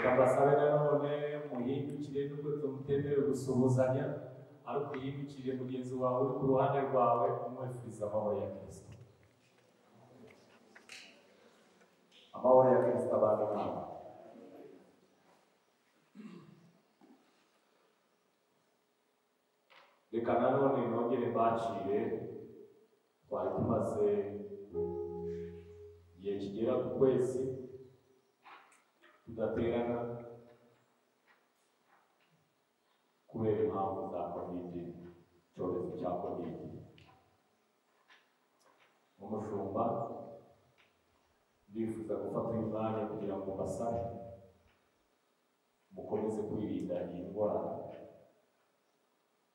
reka mbasabe nanone muhindukire nubwo tumutemerewe gusuhuzanya ariko uhindukire mugenzi wawe uri ku ruhande rwawe umwifuriza amahoro ya kirisito amahoro ya kirisito abana nawe reka nanone nongere mbacire twari tumaze igihe kigera ku kwezi tudaterana kubera impamvu za kovide icyorezo cya kovide umushumba ndifuza gufata uyu mwanya kugira ngo mbasabe mukomeze kwirinda iyi ndwara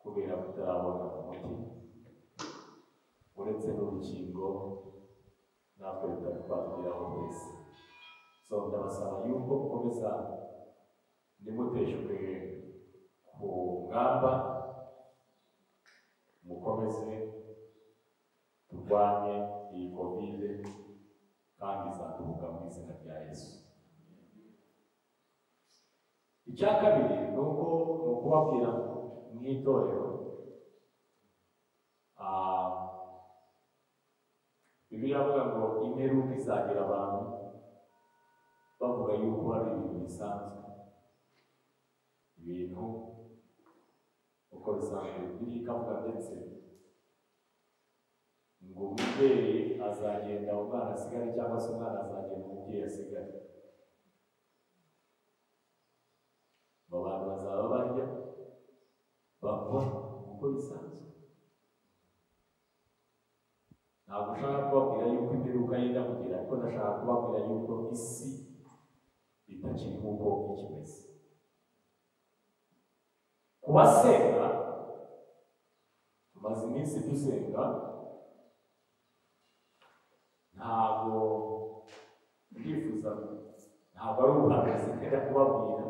kubera kutarabona umuti uretse n'urukingo natwe rutari twatugeraho twese so ndabasaba yuko mukomeza nimuteshwe ku ngamba mukomeze turwanye iyi kovide kandi izaturuka mu izina rya yesu. Icya kabiri ni uko ni ukubabwira mu itorero ah, bibiliya avuga ngo imperuka izagira abantu bavuga yuko hari ibintu bisanzwe. Ibintu uko bisanzwe bibiliya ikavuga ndetse ngo umubyeyi azagenda umwana asigare cyangwa se umwana azagenda umubyeyi asigare. Abo bantu bazaba barya banywa uko bisanzwe. Ntabwo ushaka kubabwira yuko imperuka yenda kugera ariko ndashaka kubabwira yuko isi itakiri nk'uko ikimeze kubasenga tumaze iminsi dusenga ntabwo ndifuza ntabwo ari ubuhanuzi ndenda kubabwira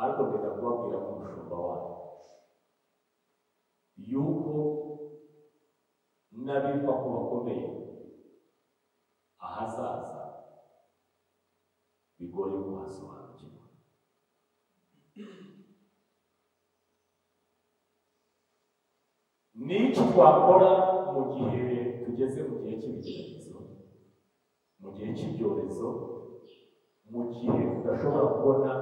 ariko ndenda kubabwira nk'umushumba wayo yuko n'abitwa ko bakomeye bigoye kuhasobanukirwa ni iki twakora mu gihe tugeze mu gihe cy'ibigeragezo mu gihe cy'ibyorezo mu gihe tudashobora kubona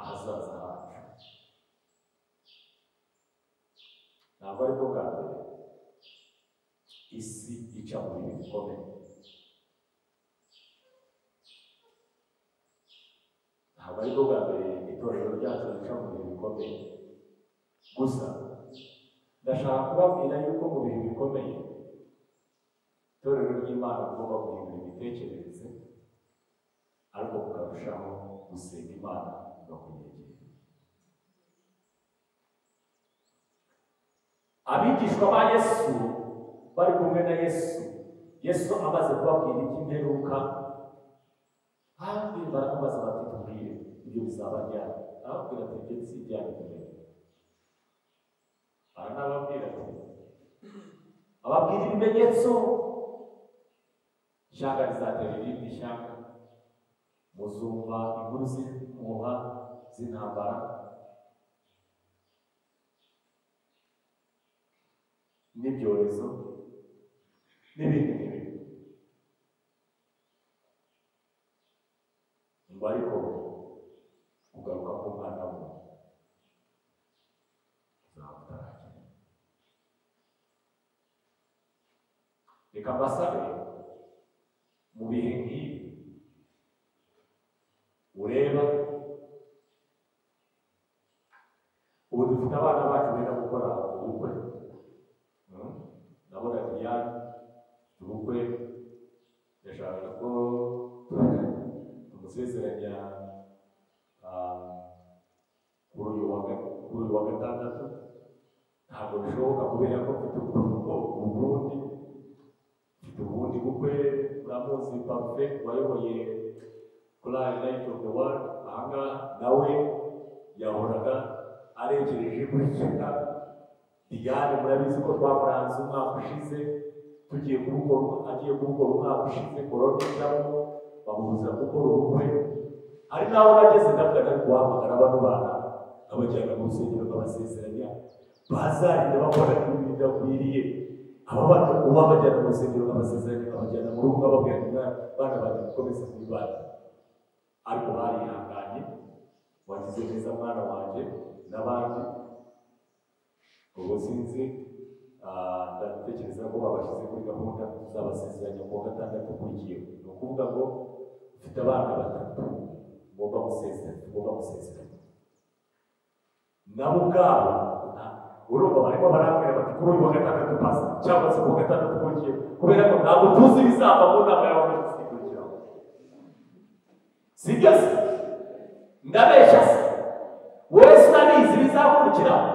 ahazaza hacu? Ntabwo ari bwo bwa mbere. Isi ica mu bihe bikomeye. Ntabwo ari bwo bwa mbere itorero ryacu rica mu bihe bikomeye gusa. Ndashaka kubabwira yuko mu bihe bikomeye itorero ry'imana rigomba guhindura imitekerereze ariko mukarushaho gusenga imana no kuyegera abigishwa ba yesu bari kumwe na yesu. Yesu amaze kubabwira iby'imperuka hafi baramubaza bati tubwire ibyo bizaba ryari arababwira ati ibyo si ibyari mbere aranababwira ati ababwira ibimenyetso ishyanga rizatera irindi shyanga muzumva inkuru z'impuha z'intambara n'ibyorezo n'ibindi n'ibindi ngo ariko kugaruka k'umwana uzaba utaragera reka mbasabe mu bihe nk'ibi ureba ubu dufite abana bacu benda gukora ubukwe ndabona Diane ubukwe yashakaga ko tumusezeranya uyu wa gatandatu. Ntabwo bishoboka kubera ko mfite ubwo ubundi mfite ubundi bukwe uramuzi parufe wayoboye korali nayiti ofu de wani ahangaha nawe yahoraga arekereje kuri kina Diane murabizi ko twamuranze umwaka ushize tugiye kuwukora agiye kuwukora umwaka ushize korona ijamo bamubuza gukora ubukwe. Hari n'abo bageze ndavuga nari guhamagara bano bana. Nkabajyana mu rusengero nkabasezeranya bazarinda bakora ibintu bidakwiriye aba bana uba bajyana mu rusengero nkabasezeranya nkabajyana mu rugo nkababwira ngo bana banjye mukomeze kubibana ariko barihanganye wagize neza mwana wanjye n'abandi ubwo sinzi ndatekereza ko babashyize kuri gahunda tuzabasezeranya ku wa gatandatu ukurikiyeho ni ukuvuga ngo ufite abana batatu ngomba gusezeranya tugomba gusezeranya nabo ubwabo urumva barimo barambwira bati kuri uyu wa gatandatu pasi cyangwa se ku wa gatandatu ukurikiyeho kubera ko ntabwo tuzi ibizava mu nama y'abakozi ikurikiraho sibyo se? Ndabeshya se. Wowe sinabizi bizakurikiraho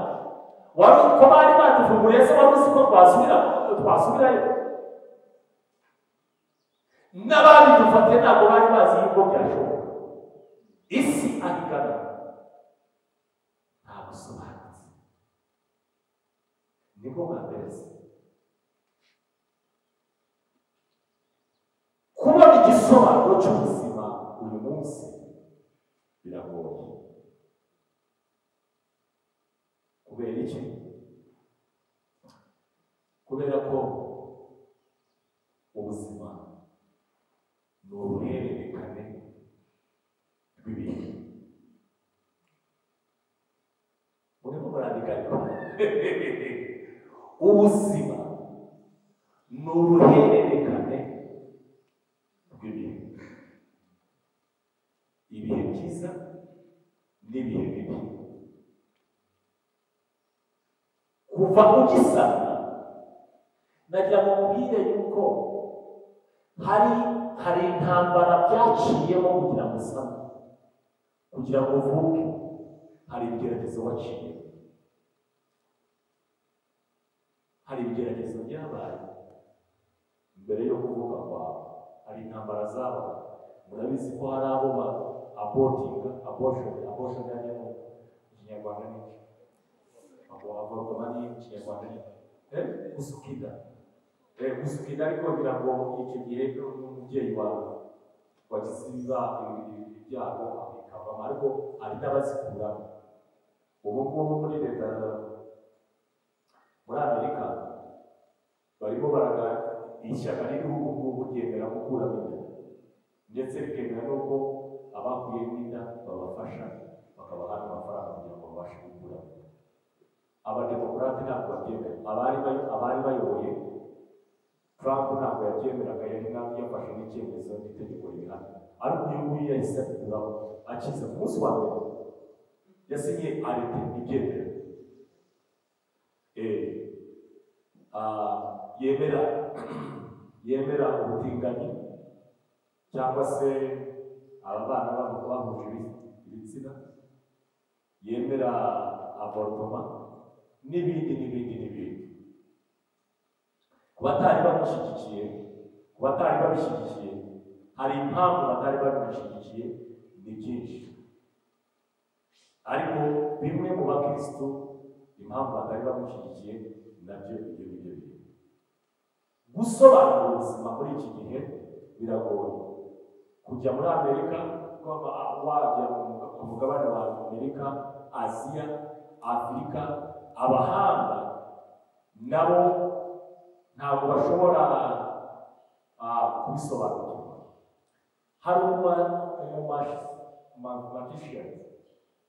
wari uko bari badufunguriye se? Wari uzi ko twasubira twasubirayo? N'ababidufatiye ntabwo bari bazi yuko byashoboka. Isi aho igana ntabwo isobanutse ni bwo bwa mbere se kubona igisobanuro cy'ubuzima uyu munsi biragoye kubera iki kubera ko ubuzima ni uruhererekane rw'ibintu murimo murandika ariko ubuzima ni uruhererekane rw'ibintu ibihe byiza n'ibihe bibi. Kuva ugisana nagira ngo mubwire yuko hari hari intambara byaciyemo kugira ngo usane kugira ngo uvuke hari ibigeragezo waciye hari ibigeragezo byabaye. Mbere yo kuvuka kwawe hari intambara zabo murabizi ko hari abo ba abotinga aboshoni aboshoni yajya mu kinyarwanda ni iki? Aborotoma ni ikinyarwanda ni eh? Gusukida eh ariko ngira ngo icyo gihe n'umubyeyi wawe wagize ibiba- ibi- ibyago bikavamo ariko ahita abazikuramo ubu ngubu muri leta muri amerika barimo baraga ishyaka ririho ubu ngubu ryemera gukuramo inda. Ndetse rikemera n'uko abakuyemo inda babafasha bakabaha n'amafaranga kugira ngo babashe gukuramo abademokarate ntabwo babyemera. Abari bayo- abari bayoboye trump ntabwo yabyemeraga. Yari yafashe n'icyemezo n'itegeko ribihana ariko uyu nguyu yahise abiguraho akiza ku munsi wa mbere. Yasinye arete ibyemera yemera yemera ubutinganyi cyangwa se aba bana babo bahuje ibi- ibitsina yemera avortoma n'ibindi n'ibindi n'ibindi ku batari bamushyigikiye ku batari babishyigikiye hari impamvu batari babishyigikiye ni byinshi ariko bimwe mu bakirisitu impamvu batari bamushyigikiye na byo ibyo ngibyo biri gusobanura ubuzima muri iki gihe biragoye kujya muri amerika waba wajya ku mugabane wa amerika aziya afurika abahanga nabo ntabwo bashobora kubisobanukirwa hari umumagician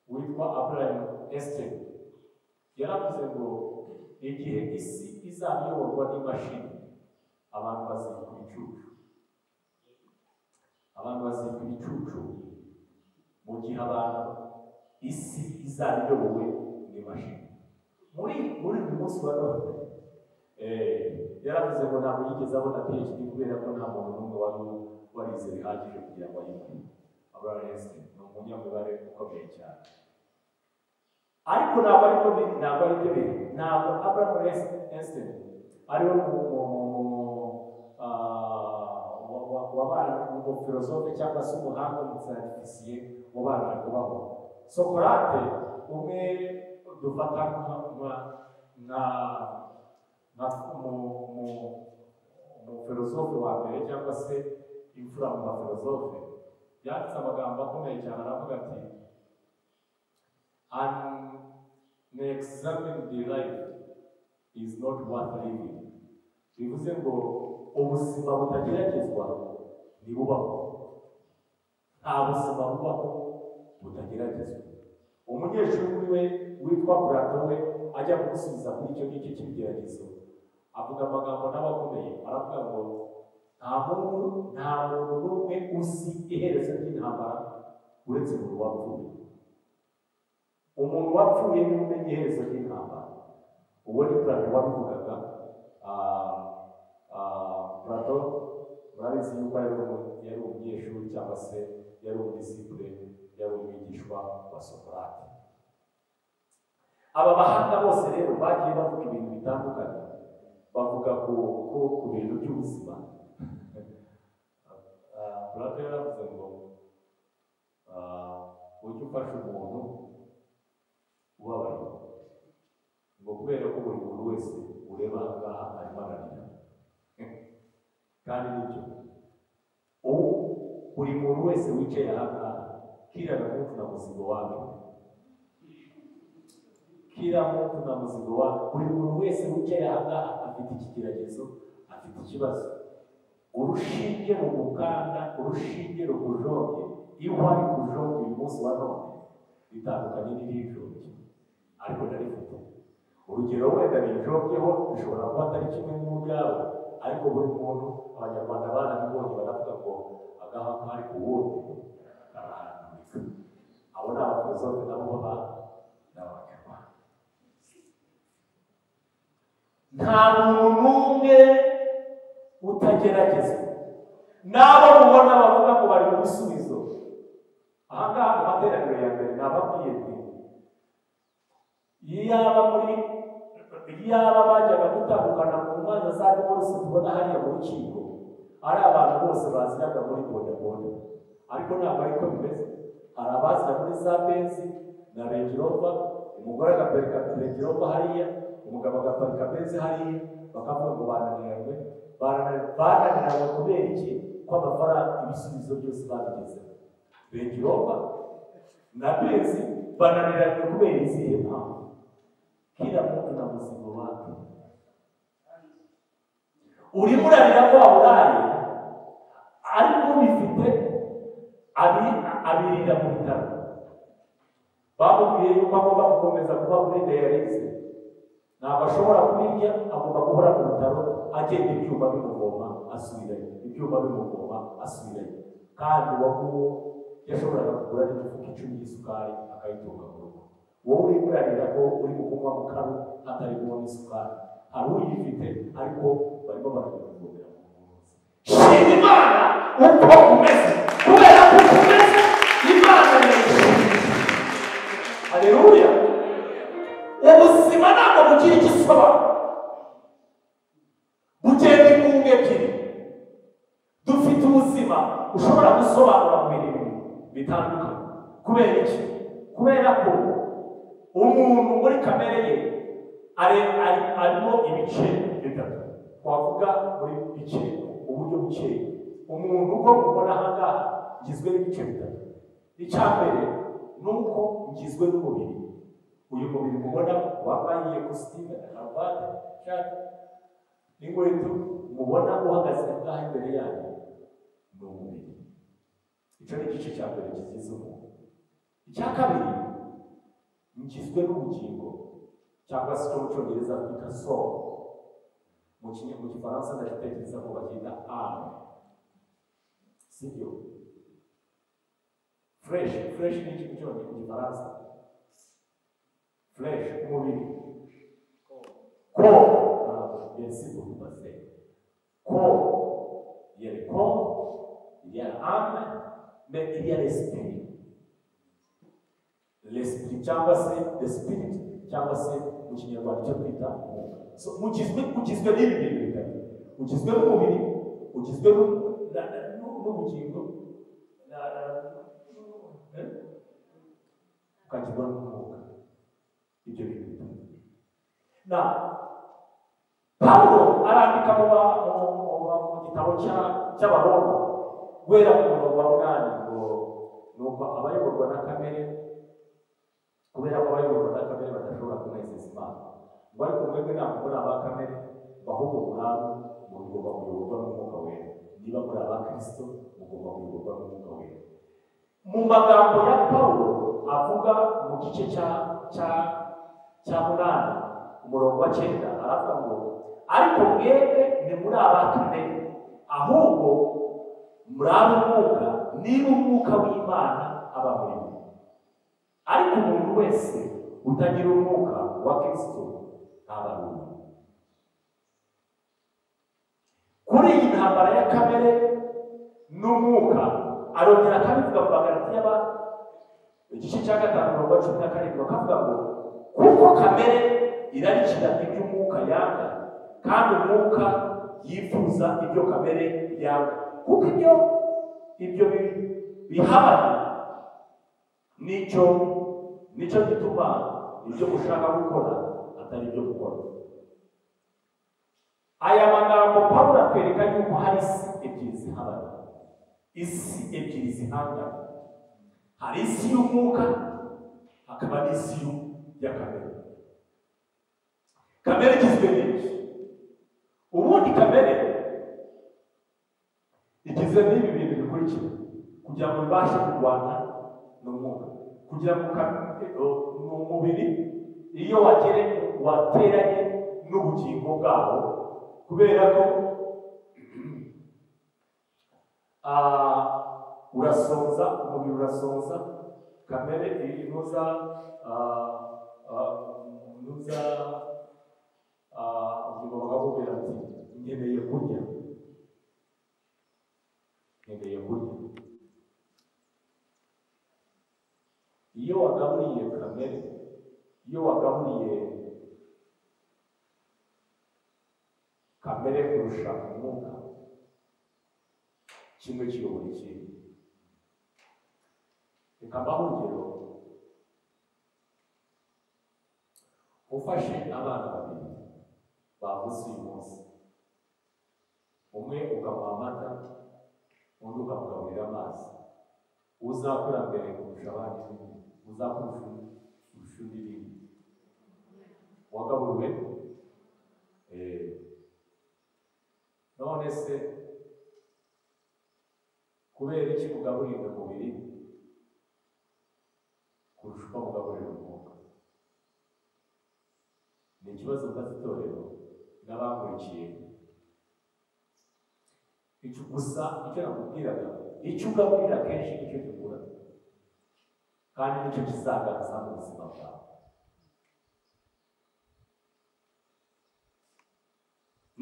witwa abraham esten yaravuze ngo igihe isi izaba iyoborwa n'imashini abantu bazitwa ibicucu. Abantu bazitwa ibicucu mu gihe abantu isi izaba iyobowe n'imashini. Muri muri uyu munsi wa none eh, yaravuze ngo ntabwo yigeze abona phd kubera ko nta muntu n'umwe wari warize bihagije kugira ngo ayibone abraham esten ni umunyamibare ukomeye cyane. Ariko ntabwo ariko ntabwo ari byo biri ntabwo abraham esten ari we ah, wa- wa- wabaye umufilozofe cyangwa se umuhanga umusayantifisiye wabanje kubaho. Sokorate umwe dufata nka- nka- nka nka mu- mu- umufilozofe wa mbere cyangwa se imfura mu bafilozofe yanditse amagambo akomeye cyane aravuga ati unexamined life is not worth living bivuze ngo ubuzima butageragezwa ntibubaho nta buzima bubaho butageragezwa umunyeshuri we witwa burato we ajya kumusubiza kuri icyo ngicyo cy'ibigeragezo. Avuga amagambo nawe akomeye aravuga ngo nta muntu nta muntu n'umwe uzi iherezo ry'intambara uretse umuntu wapfuye. Umuntu wapfuye ni we umenya iherezo ry'intambara uwo ni burato wabivugaga ah, ah, burato murabizi yuko yari umu- yari umunyeshuri cyangwa se yari umudisipure yari umwigishwa wa sokorate aba bahanga bose rero bagiye bavuga ibintu bitandukanye. Bavuga ku, bintu by'ubuzima. Ah, burato yaravuze ngo ujye ufasha umuntu ubabaye ngo kubera ko buri muntu wese ureba aha ngaha arimo ararira kandi ni byo ubu buri muntu wese wicaye aha ngaha kila mtu na mzigo wake. Kila mtu na mzigo wake. Buri muntu wese wicaye aha ngaha afite ikigeragezo afite ikibazo. Urushinge rugukanda urushinge rukujombye iyo wari kujombye uyu munsi wa none bitandukanye n'irijombye ariko ndarifite urugero wenda rijombyeho bishobora kuba atari kimwe n'ubwawe ariko buri muntu abanyarwanda barabibonye baravuga ngo agaha kari ku wundi karahanurika abo ni abafilozofe nabo baba ni abanyarwanda nta muntu n'umwe utageragezwa n'abo mubona bavuga ngo bari mu bisubizo. Aha ngaha mu materaniro ya mbere nababwiye nti iyaba muri iyaba bajyaga gutandukana mu manza za divorce tubona hariya mu rukiko ari abantu bose baziraga muri bodaboda. Ariko ntabwo ariko bimeze. Hari abazira muri za benzi na Range umugore agaparika Range hariya umugabo agaparika benzi hariya bakavuga ngo bananiranywe bananiranywe kubera iki? Ko amafaranga ibisubizo byose babigezeho. Range na benzi bananiranywe kubera izihe mpamvu? Kila mtu na mzigo wake. Ulimurarira ko waburaye ariko bifite abi- abirira mu bitaro bamubwiye yuko agomba gukomeza kuba muri diyalize ntabwo ashobora kubirya agomba guhora mu bitaro agenda ibyuma bimuvoma asubirayo ibyuma bimuvoma asubirayo kandi uwo nguwo yashoboraga kugura n'imifuka icumi y'isukari akayitunga wowe urimo urarira ko uri mu kunywa mu karu hatari kubona isukari. Hari uyifite ariko barimo barakuvomera mu munsi. Shima imana uko umeze. Kubera ko umeze imana yayishimiye. Haleluya. Ubuzima ntabwo bugira icyo usobanura bugenda inkunga ebyiri. Dufite ubuzima ushobora gusobanura mu bintu bitandukanye kubera iki? Kubera ko umuntu muri kamere ye ari- ari- arimo ibice bitatu. Twavuga muri bice uburyo bukeya umuntu uko mubona aha ngaha ngizwe n'ibice bitatu. Icya mbere ni uko ngizwe n'umubiri. Uyu mubiri mubona wambaye kositime na karuvati ishati n'inkweto mubona uhagaze aha ngaha imbere yanyu ni umubiri. Icyo ni igice cya mbere kigize umuntu icya kabiri ngizwe n'ubugingo cyangwa se icyo mu cyongereza twita soul mu gifaransa ndagitekereza ko bacyita ame sibyo fresh fresh ni iki cyongereza mu gifaransa fresh umubiri corps ah, merci beaucoup pasteur corps il y a l'âme mais a l'esprit l'esprit cyangwa se the spirit cyangwa se mu kinyarwanda icyo twita umwuka mugizwe ugizwe n'ibi bintu bitatu ugizwe n'umubiri ugizwe n'ubugingo eh? ukagirwa n'umwuka ibyo bintu bitatu. Na pawulo arandika mu gitabo cya- cy'abaroma guhera ku murongo wa munani ngo ni uko abayoborwa na kamere kubera ko abayoborwa na kamere badashobora kunezeza imana ngo ariko mwebwe ntabwo muri aba kamere ahubwo murabe mugomba kuyoborwa n'umwuka wera. Niba muri aba kirisito mugomba kuyoborwa n'umwuka wera. Mu magambo ya pawulo avuga mu gice cya cya cya munani umurongo wa cyenda aravuga ngo ariko mwebwe ni muri aba kamere ahubwo muri abo mwuka niba umwuka w'imana aba muri ariko umuntu wese utagira umwuka wa kirisito ntaba ari uwe kuri iyi ntambara ya kamere n'umwuka arongera akabivuga mu magarati y'aba igice cya gatanu mirongo cumi na karindwi bakavuga ngo kuko kamere irarikira ibyo umwuka yanga kandi umwuka yifuza ibyo kamere yanga. Kuko ibyo ibyo bi- bihabanye ni cyo ni cyo gituma ibyo ushaka gukora atari ibyo gukora aya magambo pawulo atwereka yuko hari isi ebyiri zihabanye isi ebyiri zihanganye hari isi y'umwuka hakaba n'isi ya kamere. Kamere igizwe n'iki? Ubundi kamere igizwe n'ibi bintu bikurikira. Kugira ngo bibashe kurwana n'umwuka kugira ngo ka- mu mubiri iyo wateranye n'ubugingo bwawo kubera ko ah, urasonza umubiri urasonza kamere inuza nuza ubugingo bakakubwira ati nkeneye kurya nkeneye kurya iyo wagaburiye kamere iyo wagaburiye kamere kurusha umwuka kimwe kiyobora ikindi reka mbaho urugero ufashe abana babiri bavutse uyu munsi umwe ukamuha amata undi ukamugaburira amazi uzakura mbere kurusha abandi n'ibindi uzakurusha n'ibindi wagaburiwe Eh, none se kubera iki ugaburira umubiri kurusha uko mugaburira umwuka ni ikibazo mbaza itorero n'abakurikiye icyo gusa icyo nakubwiraga icyo ugaburira kenshi ni cyo gikura kandi ni cyo kizagaragaza mu buzima bwawe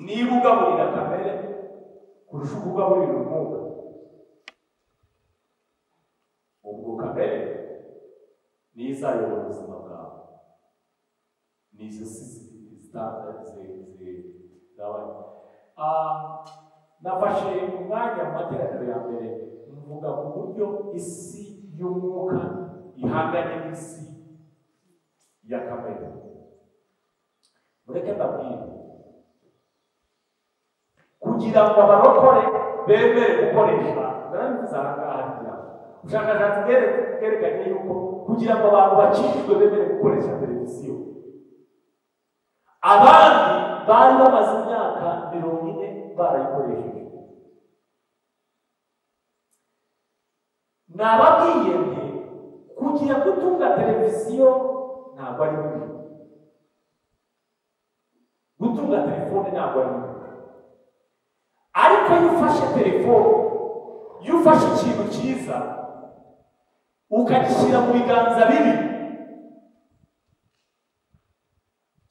niba ugaburira kamere kurusha uko ugaburira umwuka ubwo kamere niyo izayobora ubuzima bwawe ni izo si zitandukanye nafashe umwanya mu materaniro ya mbere mvuga ku buryo isi y'umwuka ihanganye n'isi ya kamere mureke mbabwire kugira ngo abarokore bemere gukoresha. Narabivuze aha ngaha ngira ngo ubushakashatsi bwere- bwerekanye yuko kugira ngo abantu bakijijwe bemere gukoresha televiziyo. Abandi bari bamaze imyaka mirongo ine barayikoresheje. Nababwiye nti kugira ngo utunga televiziyo ntabwo ari bibi gutunga telefone ntabwo ari bibi ariko iyo ufashe telefone iyo ufashe ikintu cyiza ukagishyira mu biganza bibi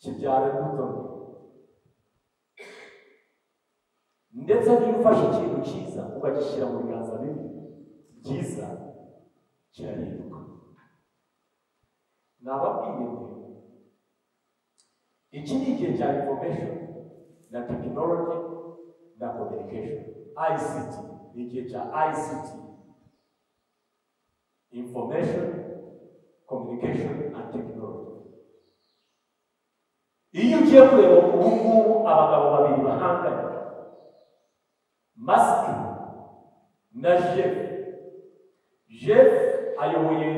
kibyara imbuto. Ndetse n'iyo ufashe ikintu cyiza ukagishyira mu biganza bibi byiza kirahinduka. Nababwiye nti iki ni igihe cya information na technology na communication. ICT ni igihe cya ICT information communication and technology. Iyo ugiye kureba ubu ngubu abagabo babiri bahanganye masike na jeff. Jeff ayoboye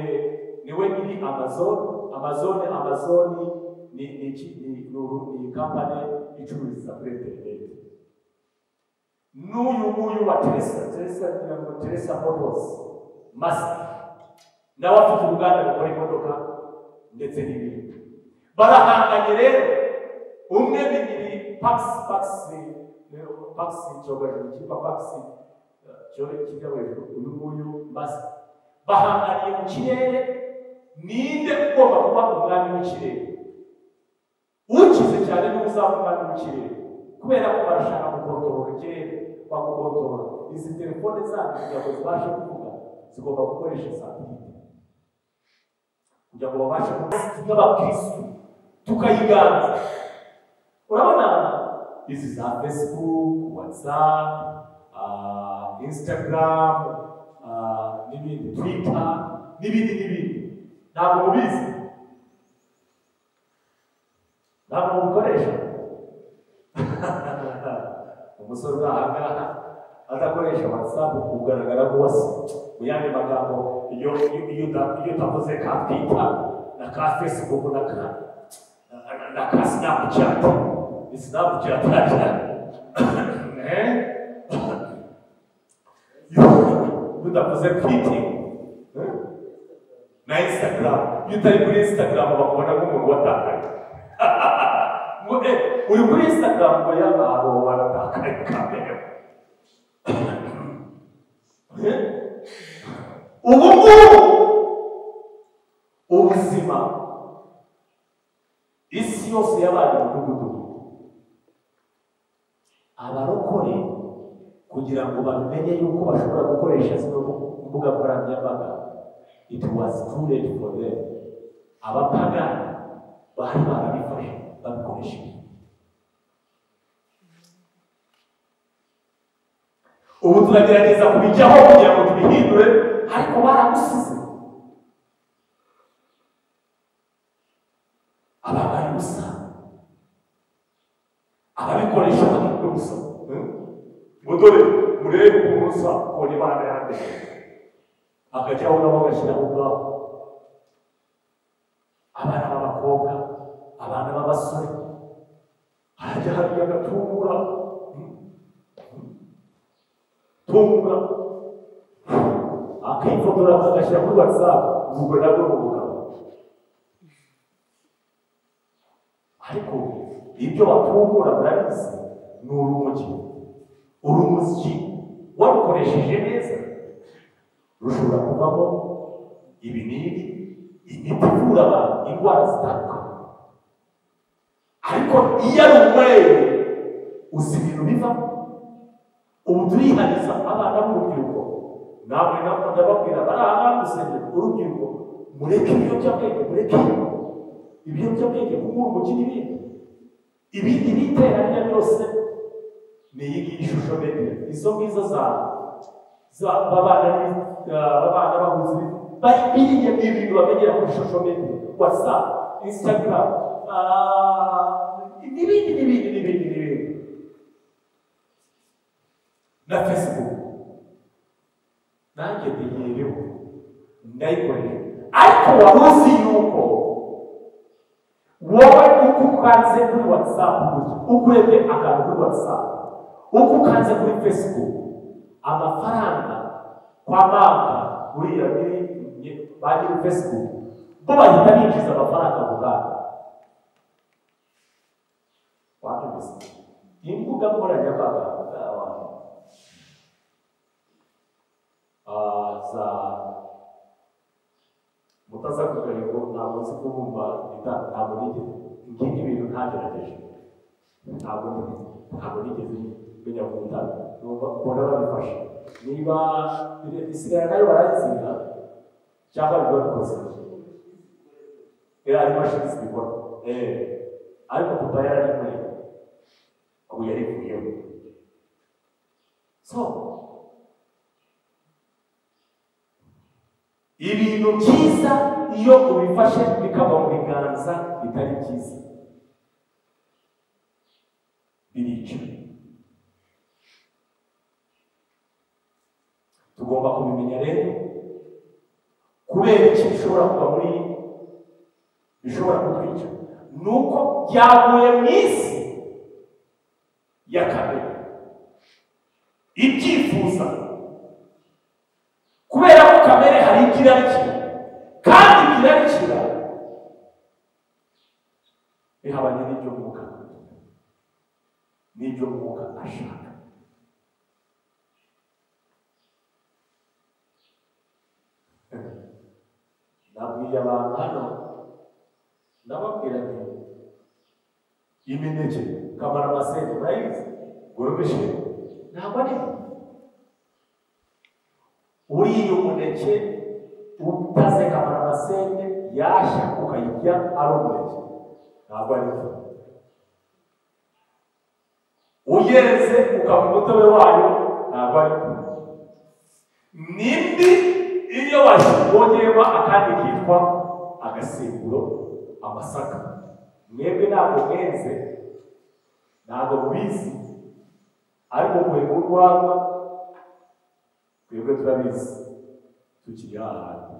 ni we nyiri amazon. Amazon amazon ni ni ni ni company ni icururiza kuri internet n'uyu nguyu wa teresa. Teresa ni teresa Motors. Masike nawe afite uruganda rukora imodoka ndetse n'ibindi barahanganye rero umwe ni pax pagisi pagisi pagisi cyogajuru cyitwa pagisi cyo kijya hejuru uyu nguyu masike bahanganiye mu kirere ninde ugomba kuba umwami w'ikirere? Ukize cyane ni we uzaba umwami w'ikirere. Kubera ko barashaka gukontorora ikirere bagukontorora izi telefone zanyu kugira ngo zibashe kuvuga zigomba gukoresha satelite kugira ngo babashe nk'abakirisitu tukayiganza. Urabona izi za facebook whatsapp ah, instagram ah, n'ibindi twitter n'ibindi n'ibindi. Ntabwo mubizi ntabwo mubikoresha umusore uri aha ngaha adakoresha whatsapp ugaragara nk'uwase mu yandi magambo iyo iyo- iyo uta- iyo utavuze ka twitter na ka facebook na ka na- ka snapchat ni snapchat harya Eh? Instagram. Utari kuri instagram bakubona nk'umuntu watakaye uri kuri instagram ngo ya abo baratakaye kamere Eh? ubu ngubu ubuzima. Isi yose yabaye umudugudu abarokore kugira ngo bamenye yuko bashobora gukoresha zino mbuga nkoranyambaga it was too late for them. Abapagani bari barabifashe babikoresha ubu turagerageza kubijyaho kugira ngo tubihindure ariko baragusize ababaye ubusa ababikoresha babikora ubusa ngo hmm? dore murebe ukuntu usa ubona imana yandeye akajyaho nabo bagashyiraho ubwabo abana b'abakobwa abana b'abasore harajya hariya agatungura tungura akifotora agashyira kuri watsapu ubwo nabwo ni umugabo ariko ibyo batungura murabizi ni urumogi urumogi warukoresheje neza rushobora kuvamo ibinini imiti ivura abantu indwara zitandukanye. Ariko iyo ari umwere uzi ibintu bivamo ubu turihaniza abana b'urubyiruko. Namwe namwe ndababwira bari aha ngaha gusengera urubyiruko mureke ibiyobyabwenge mureke ibiyobyabwenge kunywa urumogi n'ibindi ibindi biteranya byose ni iyi ngiyi shusho media izo ngizo za babana ni- babana bahuze bari biriya ni ibintu bamenyera kuri shusho media whatsapp instagram. Ah, n'ibindi n'ibindi n'ibindi n'ibindi na facebook. Nanjye ndiyereho ndayikoresha ariko wari uzi yuko wowe uko ukanze kuri whatsapp gutya uko urebye akantu kuri whatsapp uko ukanze kuri facebook. Amafaranga kwa banka uriya nyiri ba nyiri facebook. Bo bahita binjiza amafaranga mu banki wabyumvise imbuga nkoranyambaga ah, za mutaza kugarego ntabwo nzi kubumba ntabwo nigeze ngibyo ibintu ntagerageje ntabwo ntabwo nigeze menya kubuta numva mbona babifashe niba isigaye na yo barayitsinda cyangwa biba bikoze ari imashini zibikora ariko papa yararikuye ubu yarikuyeho so ibintu byiza iyo ubifashe bikava mu biganza bitari byiza. Birica. Tugomba kubimenya rero kubera iki bishobora kuva muri bishobora kutwica. Ni uko byavuye mu isi ya kamere ibyifuza. Kubera ko kamere hari ibyo irarikira kandi ibyo irarikira bihabanye n'ibyo mwuka n'ibyo mwuka ashaka hano ndababwira nti imineke kamara amasenge murayizi goromeshe ntabwo ari uriye umuneke utaze kamara amasenge yashya ukayirya ari umuneke ntabwo ari byo uyenze ukaba umutobe wayo. Ntabwo ari byo nimbi iyo wongeyemo akandi kitwa agasemburo amasaka. Mwebwe ntabwo mwenze ntabwo mubizi ariko mwe mu rwanda twebwe turabizi tukiri hahandi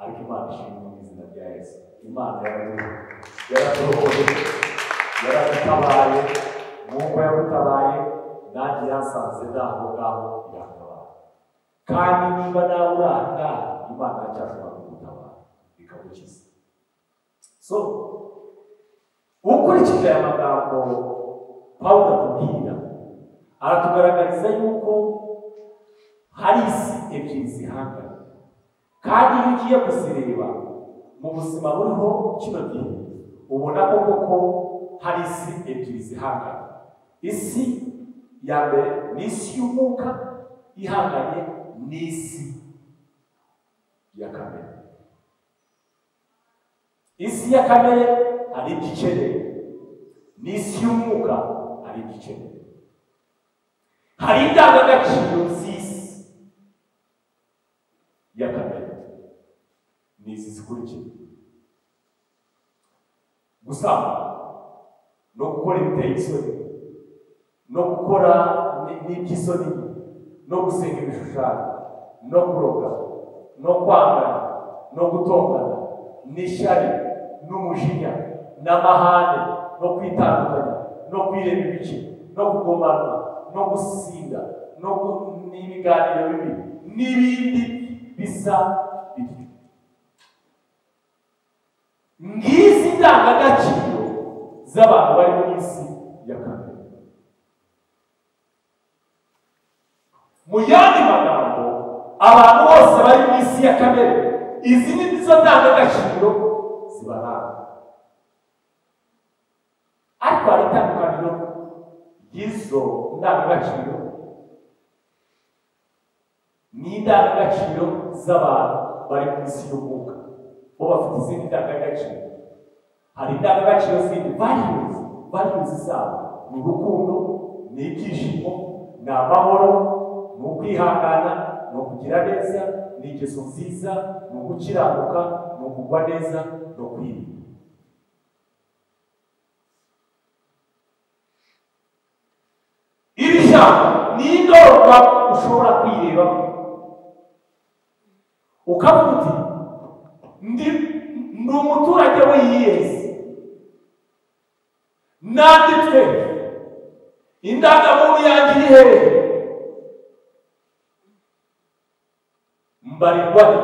ariko imana ishimwe mu izina rya yesu. Imana yaraturokoye yaradutabaye nk'uko yagutabaye nanjye yasanze naho ngaho yatabara kandi niba nawe uri aha ngaha imana kugutabara ikagukiza so ukurikije aya magambo pawulo atubwira aratugaragariza yuko hari isi ebyiri zihangana. Kandi iyo ugiye kuzireba mu buzima buriho kino gihe ubona ko koko hari isi ebyiri zihangana. Isi ya mbere ni isi y'umwuka ihanganye n'isi ya kamere. Isi ya kamere hari ibyo ikeneye n'isi y'umwuka hari ibyo ikeneye hari indangagaciro z'isi ya kamere. Ni izi zikurikira. Gusambana no gukora ibiteye isoni no gukora n'iby'isoni no gusenga ibishushanyo no kuroga no kwangana no gutongana n'ishyari n'umujinya n'amahane no kwitandukanya no kwireba ibice no kugomana no gusinda no n'ibiganiro bibi n'ibindi bisa bityo ngizi ndangagaciro z'abantu bari mu isi ya kamere mu yandi magambo abantu bose bari mu isi ya kamere izi ni zo ndangagaciro ariko hari itandukaniro ry'izo ndangagaciro n'indangagaciro z'abantu bari mu isi y'umwuka bo bafite izindi ndangagaciro hari indangagaciro zindi values values zabo ni urukundo ni ibyishimo ni amahoro ni ukwihangana ni ukugira neza ni ingeso nziza ni ugukiranuka ni ukugwa neza no kwirinda iri jambo ni indorwa ushobora kwirebamo ukavuga uti ndi umuturage w'iyiyezi nanditswe indangamuntu yanjye iri hehe mbarirwa he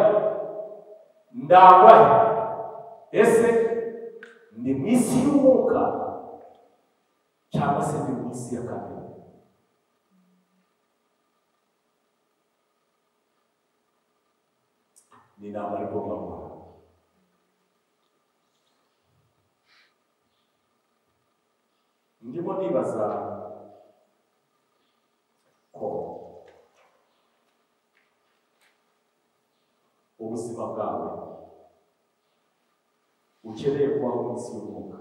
ndangwa he ese ndi mu isi y'umwuka cyangwa se ndi mu isi ya kamere ni inama igomba guhora ndimo nibaza ko ubuzima bwawe ukeneye kubaho munsi y'umwuka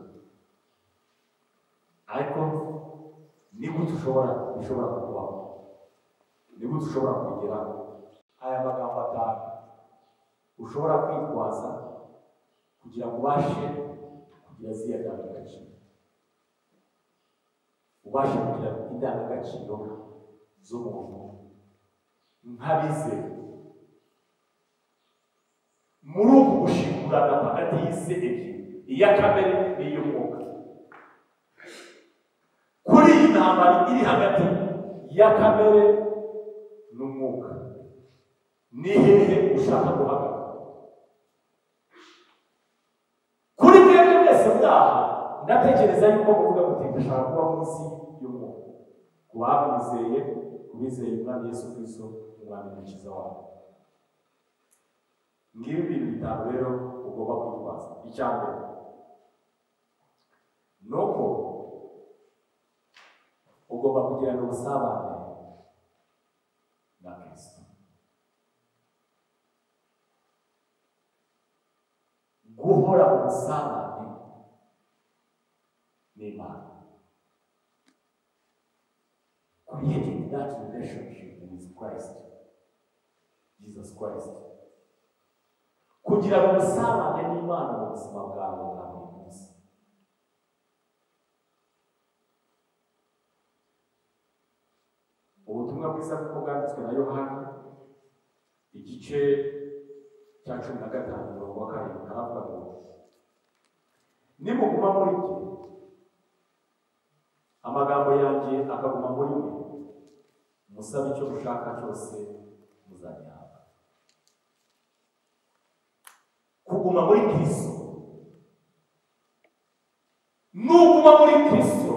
ariko ni gute ushobora ushobora kubaho ni gute ushobora kugeraho aya magambo atanu ushobora kwitwaza kugira ngo ubashe kugira ziriya ndangagaciro ubashe kugira indangagaciro z'umuntu nk'abizera muri uku gushingurana hagati y'isi ebyiri iya kamere n'iy'umwuka kuri iyi ntambara iri hagati ya kamere n'umwuka ni hehe ushaka guhagarara? Kuri mwebwe mwese mwaha ndatekereza yuko muvuga muti ndashaka kuba munsi y'umwuka ku bamwizeye ku bizeye umwami yesu kristo umwami mukiza wabo. Ngibi ibintu bitanu rero ugomba kwitwaza icya mbere ni uko ugomba kugirana ubusabane na kristo. Guhora mu busabane n'imana creating that relationship with christ. Jesus christ. Kugira ngo ubusabane n'imana mu buzima bwawe bwa buri munsi. Ubutumwa bwiza kuko bwanditswe na yohani igice cya cumi na gatanu mirongo karindwi haravuga ngo nimuguma muri jye. Amagambo yanjye akaguma muri mwe. Musabe icyo mushaka cyose muzagihabwa kuguma muri kristo nuguma muri kristo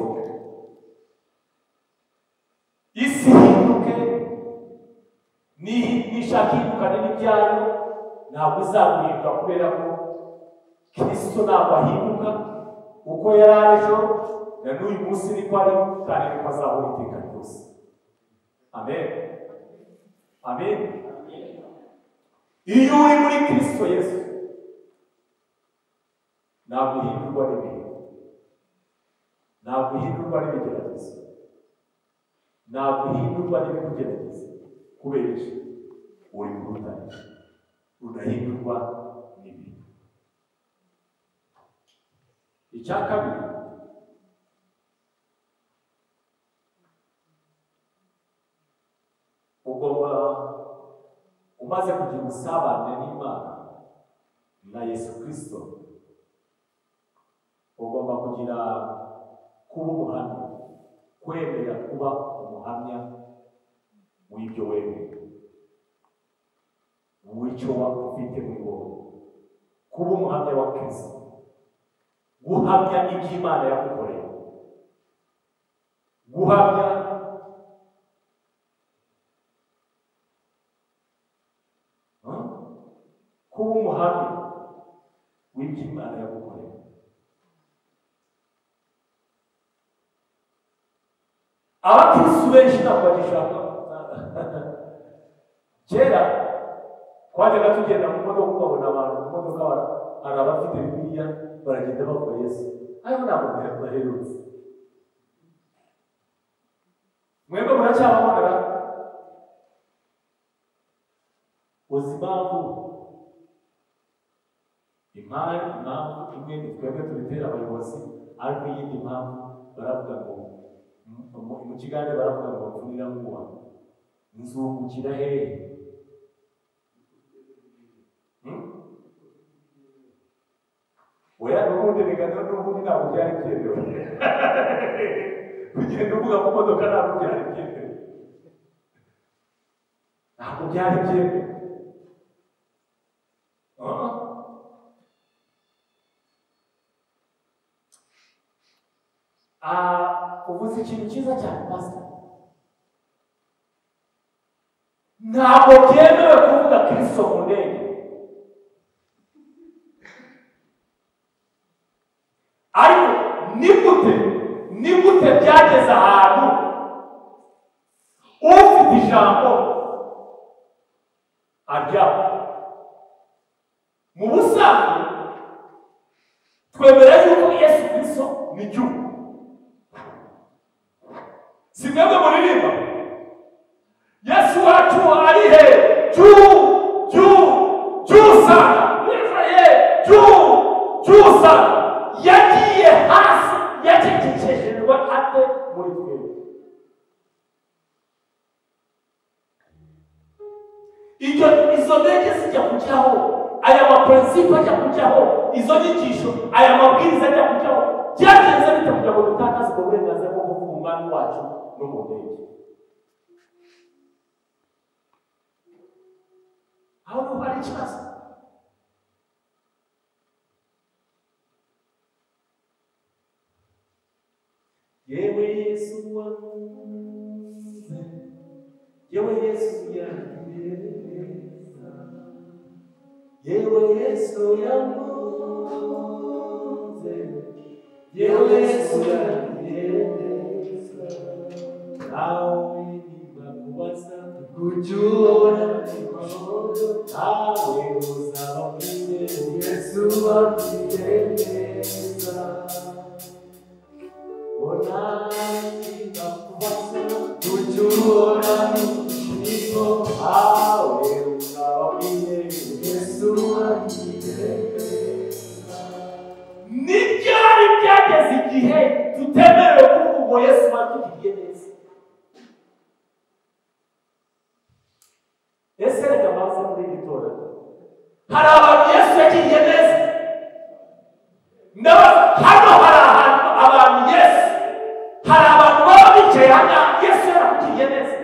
isi ni- nishaka ihindukane n'ibyayo ntabwo izaguhindura kubera ko kristo ntabwo ahinduka uko yari ari ejo na n'uyu munsi niko ari kandi niko azahora iteka ryose. Amen. Amen. Iyo uri muri kristo yesu ntabwo uhindurwa n'ibihe ntabwo uhindurwa n'ibigeragezo ntabwo uhindurwa n'ibikugerageza kubera iki uri ku rutare rudahindurwa n'ibihe icya kabiri ugomba umaze kugira ubusabane n'imana na yesu kirisito kugira kuba umuhamya kwemera kuba umuhamya w'ibyo wemeye w'icyo ufite muri wowe kuba umuhamya wa kirisito guhamya ibyo imana yagukoreye guhamya kuba umuhamya w'ibyo imana yagukoreye. Abakirisitu benshi ntabwo bagishaka kera twajyaga tugenda mu modoka ukabona abantu mu modoka hari abafite bibiliya baragenda bavuga yesu ariko ntabwo baherutse mwebwe muracyabahamagara uzi impamvu impamvu imwe twebwe tubitera abayobozi ariko iyindi mpamvu baravuga ngo mu- mu- mu kiganiro baravuga ngo bapfunira nkuwa nzungukira hehe Hmm? oya n'ubundi reka n'ubundi ntabwo byari byemewe kugenda uvuga mu modoka ntabwo byari byemewe ntabwo byari byemewe Ah. Ah, uvuze ikintu cyiza cyane pastor ntabwo byemewe kuvuga kristo mu ndege ariko ni gute ni gute byageze ahantu ufite ijambo arya mu busanzwe twemera yuko yesu kristo ni jyu si mwebwe muririmba yesu watu alihe juu juu juu sana. Ye juu juu sana. Yagiye hasi yacecekeshejwe ate muri twebwe ibyo izo ndege zijya kujyaho aya mapurinsipe ajya kujyaho izo nyigisho aya mabwiriza ajya kujyaho byagenze bite kugira ngo kuvuga umwami wacu no mu ndege aho ni ho hari ikibazo yewe yesu wankunze yewe yesu yangereza yewe yesu yankunze yewe yesu yangereza nawe nibakubaza kujyura nawe uzababwire yesu wabwire neza n'ibyari byageze igihe tutemerewe kuvuga ngo yesu watugiriye neza ese reka baze muri iri torero hari abantu yesu yagiriye neza Ndabaza, hano hari ahantu abantu yesu hari abantu baba bicaye hano yesu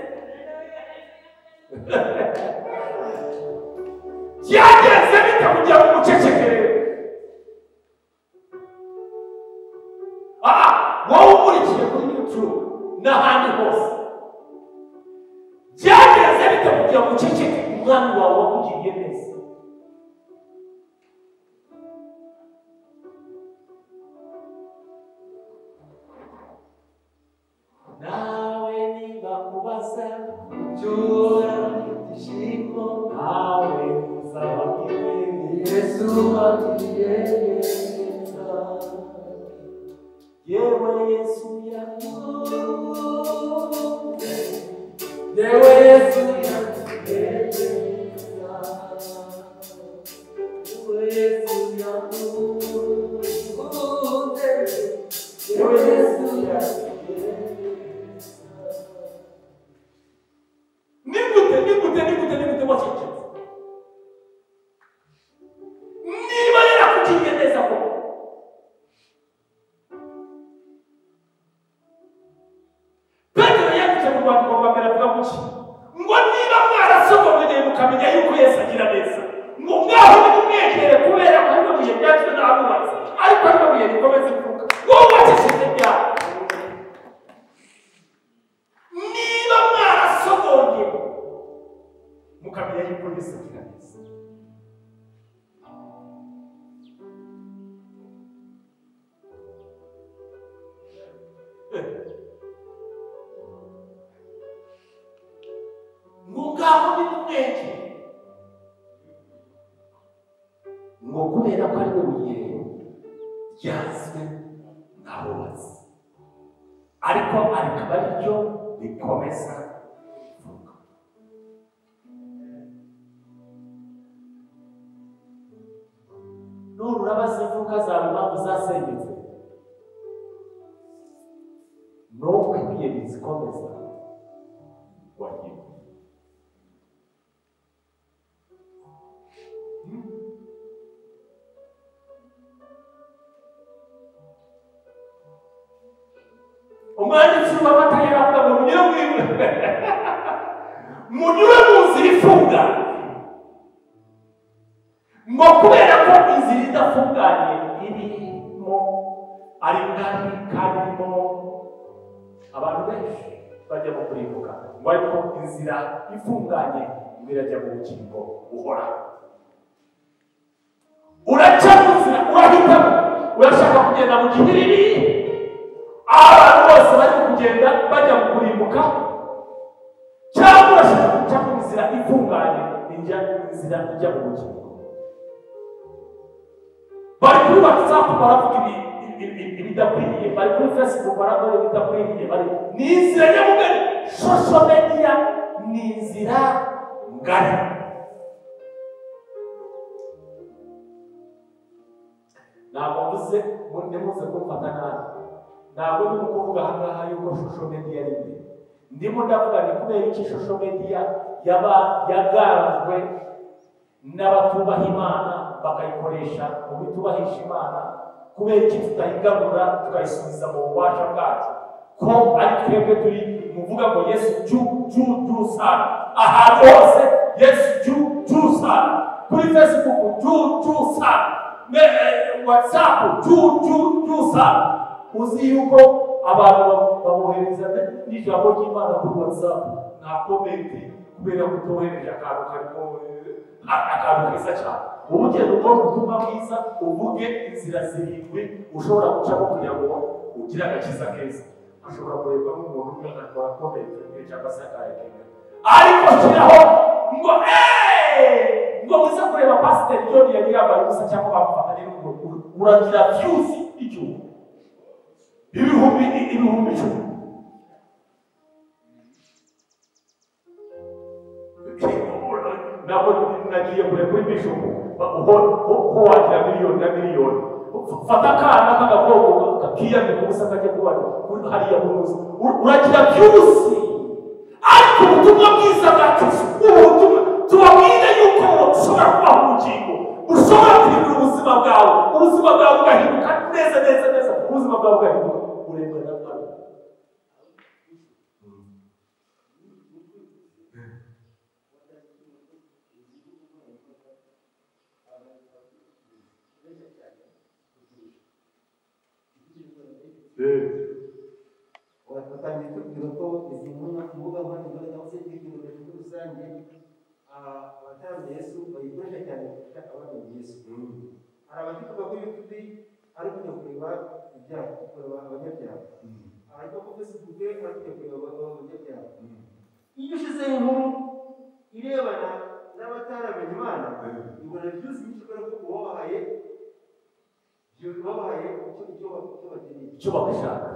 his comments ni inzira nyamugari. Shosho mediya ni inzira ngari. Ntabwo mvuze ntimuze kumfata nabi ntabwo ndi kuvuga aha ngaha yuko shosho mediya ari mbi. Ndimo ndavuga ni kubera iki shosho media yaba yaganzwe n'abatubaha imana bakayikoresha mu bitubahisha imana? Kubera iki tutayigarura tukayisubiza mu bubasha bwacu? Ko ari twebwe turi muvuga ngo yesu ju ju ju sana ahantu hose yesu ju ju sana kuri facebook ju ju sana eh, whatsapp ju ju ju sana uzi yuko abantu ba- babohereza n'ijambo ry'imana kuri whatsapp nta komenti kubera ko utohereje akantu karimo eh, akantu keza cyane uba ugenda ukora ubutumwa bwiza uvuge inzira zirindwi ushobora gucamo kugira ngo ugire agakiza keza. Ashobora kureba nk'umuntu umwe akaba akomeye imwe cyangwa se akayikenga ariko shyiraho ngo eee ngo muze kureba pasiteri john yari yambaye ubusa cyangwa bamufata n'umuntu uragira byuzi igihumbi ibihumbi ibihumbi icumi. Ntabwo nagiye kure kuri bishopu ho wagira miliyoni na miliyoni fata akana k'agakobwa kiyambika ubusa kajya kuba hariya bunuzi uragira byusi ariko ubutumwa bwiza bwacu ubu butumwa tubabwire yuko ushobora kubaha ubugingo ushobora guhindura ubuzima bwawe ubuzima bwawe bugahinduka neza neza neza ubuzima bwawe bugahinduka urebwa na bwawe batangiye tubwira ko izi mbuga mbuga nkoranyambaga cyangwa se ibikoresho muri rusange abatambyi yesu bayikoresha cyane kurusha abana yesu hari abagivuga ko yutubi ari kujya kureba ibyaha kureba abanyabyaha ariko ko facebook ari kujya kureba abanyabyaha iyo ushyizeho inkuru irebana n'abataramenye imana ibona byose nyinshi kubera ko uwabahaye babahaye icyo bagashaka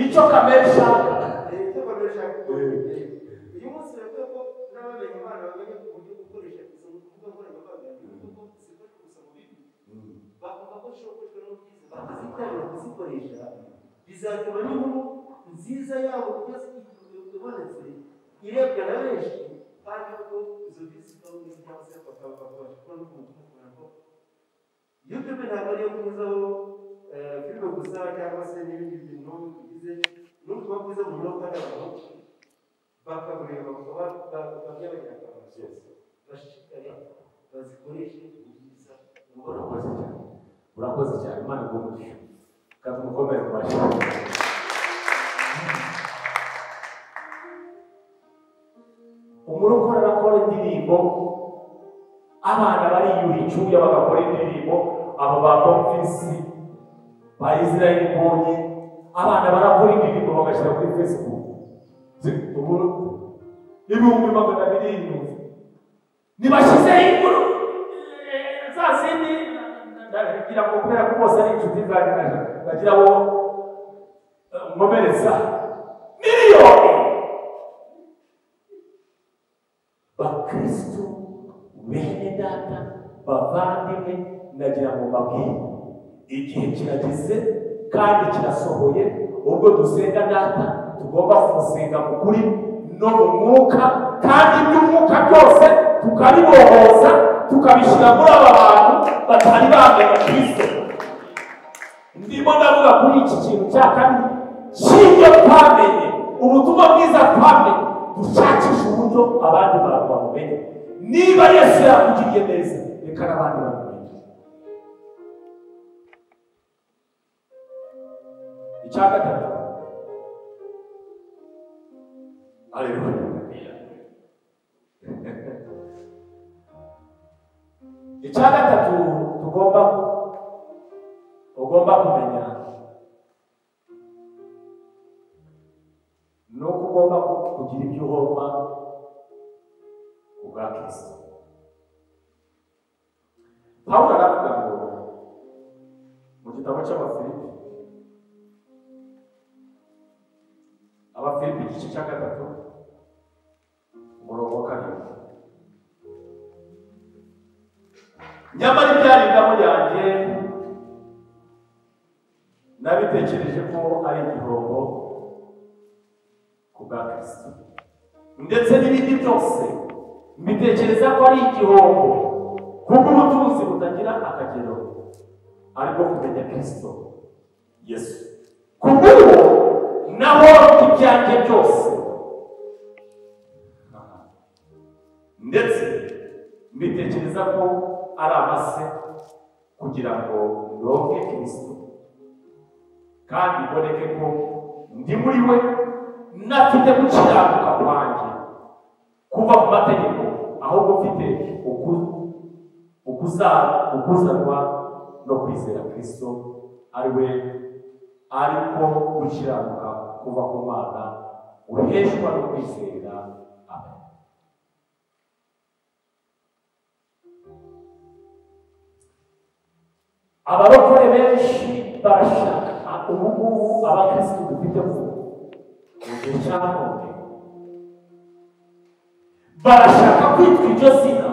icyo kamere ishaka uyu munsi baravuga ko n'abamenye imana bamenye uburyo gukoresha izo mbuga nkoranyambaga kuko zikoreshwa gusa mu bibi bakumva ko zishobora gukoreshwa byiza bakazitabira kuzikoresha bizatuma n'inkuru nziza yabo ibonetse irebwa na benshi kandi ko izo bisi zikaba cyangwa se bakabasha kubona n'umuntu kubona ko youtube ntabwo ariyo kunyuzaho eh, filime gusa cyangwa se n'ibindi bintu bigize n'ubutumwa bwiza bunyura kandi abantu bakabureba bakaba bakabyabagira akamaro bashishikare bazikoreshe ubwiza urakoze cyane. Urakoze cyane imana igumugisha kandi umukomere mu mashyi. Umurokore arakora indirimbo abana bariyuha icyuya bagakora indirimbo. Abo ba bonfisi ba israel mbonye abana barakora indirimbo bagashyira kuri facebook. Ubu ibihumbi magana birindwi ntibashyizeho inkuru eh, za zindi ndagira ngo kubera ko bose ari inshuti zanjye naje bagira ngo eh, nkomeretsa. Miliyoni! Bakristu bene data bavandimwe nagira ngo mbabwire igihe kirageze kandi kirasohoye ubwo dusenga data tugomba kumusenga mu kuri no mu mwuka kandi iby'umwuka byose tukabibohoza tukabishyira muri aba bantu batari bamenya kristo. Ndimo ndavuga kuri iki kintu cya kabiri cy'ibyo twamenye ubutumwa bwiza twamenye dushakisha uburyo abandi bantu bamumenye niba yesu yakugiriye neza reka n'abandi bamumenye icya gatatu Aleluya. icya gatatu tugomba ugomba kumenya ni uko ugomba kugira ibyo uhomba ku bwa kirisito pawulo aravuga ngo mu gitabo cy'abafilipi abafilipi igice cya gatatu umurongo wa karindwi nyamara ibyari ingabo yanjye nabitekereje ko ari igihombo bwa kirisito ndetse n'ibindi byose mbitekereza ko ari igihombo kubw'ubutunzi butagira akagero ariko kumenya kirisito yesu kubw'uwo naho ibyanjye byose ndetse mbitekereza ko ari amase kugira ngo ndonke kirisito kandi mboneke ko ndi muri we nafite gukiranuka kwanjye. Kuva ku mategeko ahubwo mfite uku- ukuza- ukuzanwa no kwizera kirisito ari we ariko gukiranuka kuva ku mana uheshwa no kwizera amen. Abarokore benshi barashaka ubu ngubu abakirisitu dufite mu gihe cya none. Barashaka kwitwa iryo zina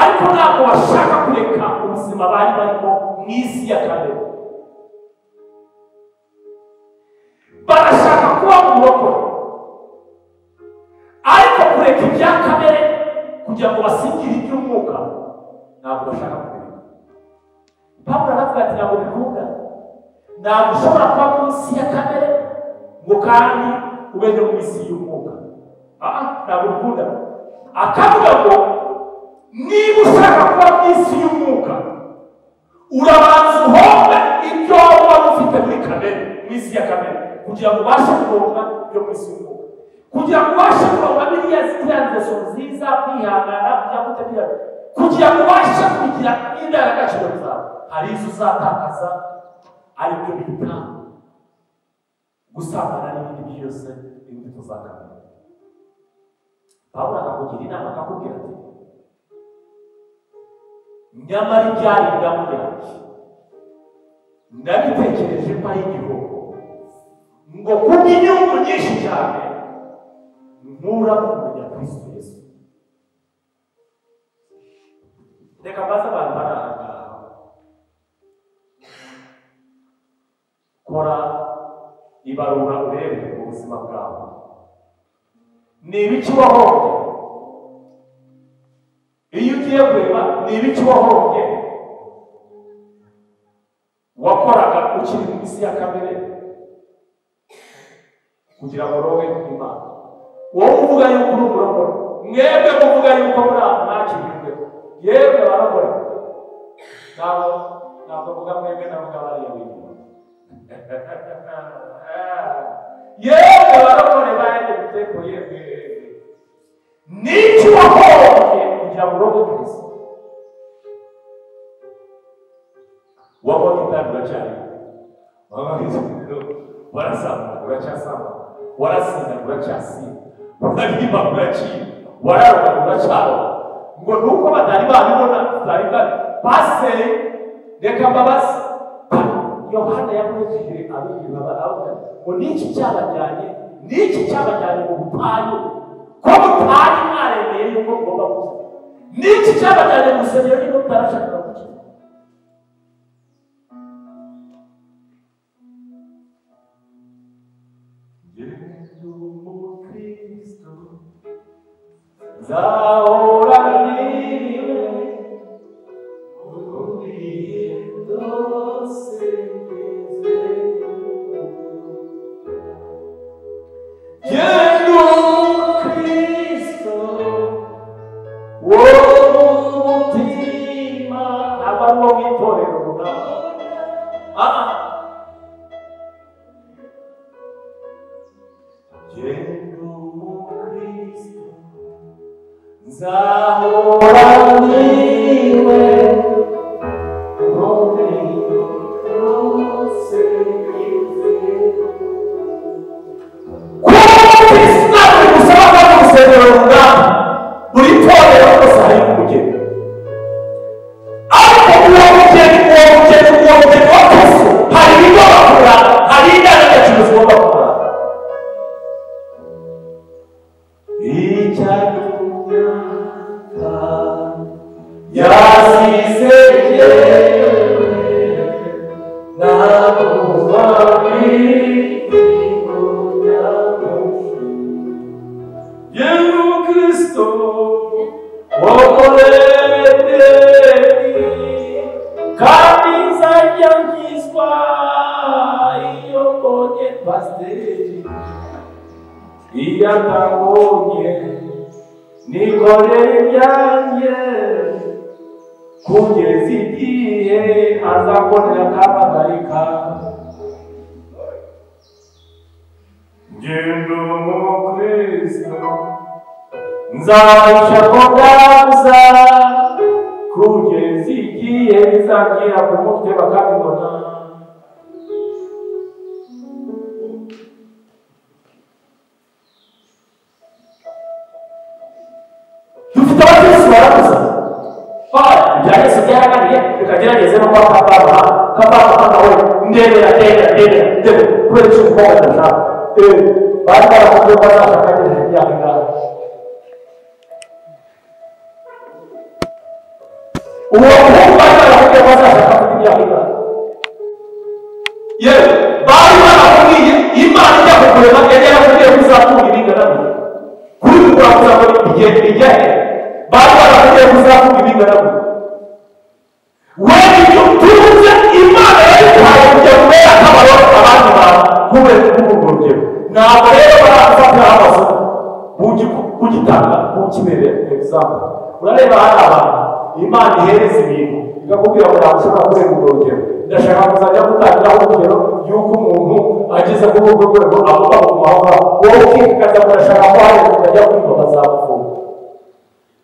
ariko ntabwo bashaka kureka ubuzima bari barimo mu isi ya kamere kuba mu burokore ariko kureka ibya kamere kugira ngo basingire iby'umwuka ntabwo bashaka kubireka pawulo aravuga ati ntabwo bikunda ntabwo ushobora kuba munsi ya kamere ngo kandi ube no mu isi y'umwuka. Aha ntabwo bikunda. Akavuga ngo niba ushaka kuba mu isi y'umwuka urabanza uhombe ibyo waba ufite muri kamere mu isi ya kamere kugira ngo ubashe kuronka ibyo isi y'umwuka kugira ngo ubashe kuronka biriya ngeso nziza kwihangana kugira ngo utagira kugira ngo ubashe kugira indangagaciro zawe. Hari izo uzatakaza ari byo bita gusambana n'ibindi byose ibindi tuzakamera pawulo akakugira inama akakubwira ati nyamara ibyari indamu yanjye ndabitekereje ko ari igihombo. Ngo kubw'inyungu nyinshi cyane nkura kumenya kristo yesu reka mbaze abantu bari aha ngaha kora ibarura urebe mu buzima bwawe ni ibiki wahombye iyo ugiye kureba ni ibiki wahombye wakoraga ukiri mu isi ya kamere こちらもローゲン今、ウォンフがよくのブロコル。ゲーベウォンフがよくのなちみる。ゲーベワラコル。なお、なとこがめめなのかわりやみる。ゲーベワラコルばえてみてこいえみ。にちはほうこちらもローゲンです。わばきたブラチャリ。わばきたブラチャリ。わらさん、ブラチャさん。Warasinda uracyasinda uraririmba uraciye wararoga uracyaroga ngo ni uko batari babibona tutari pasiteri reka mbabaze yohana yabujije abigishwa baravuga ngo niki cyabajyanye niki cyabajyanye mu butayu ko mutari mwaremeye yuko mugomba kuza niki cyabajyanye mu rusengero niba mutarashaka kukiza Zaoraniwe, Ubi. ka ba su haka wai ndede ya ndede ya ndede ya ndede kule su mboga na na ee baada ya kuja kwa sasa kaje ya kinga uwo imana ihereza ibintu ikakubwira ngo ntabwo ushobora kurenga urwo rugero ndashaka kuzajya gutangiraho urugero y'uko umuntu ageze kuri urwo rwego agomba kugumaho ngaho wowe ukikaza ngo urashaka ko hari ukajya kwiga bazagufunga